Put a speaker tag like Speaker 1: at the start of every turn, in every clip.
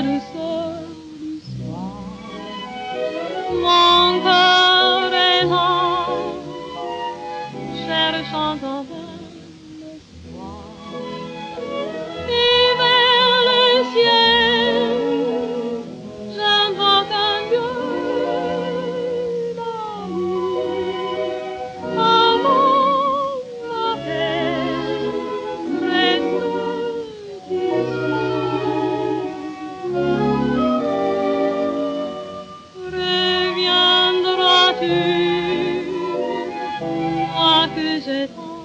Speaker 1: Satisfied. tu, moi que j'ai tant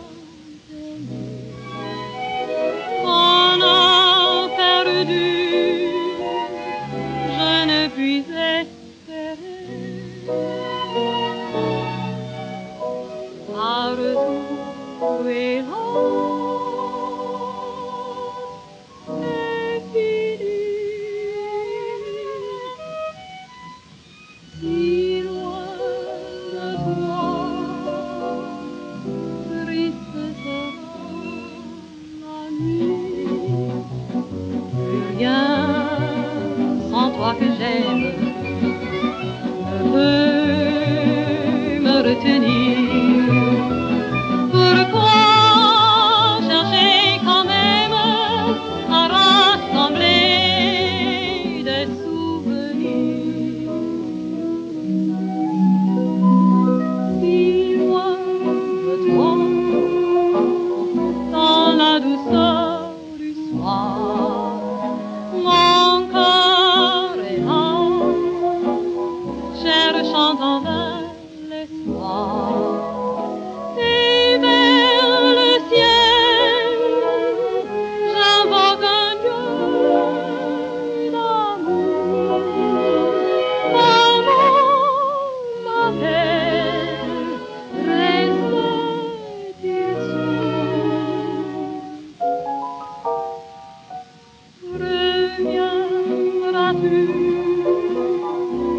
Speaker 1: aimé, perdu, je ne puis espérer. Par tout et là, Mon corps est lent, cherchant en vain l'espoir.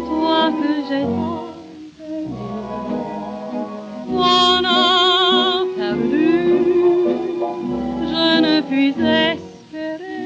Speaker 1: toi que j'ai tant aimé. Mon âme perdue, je ne puis espérer.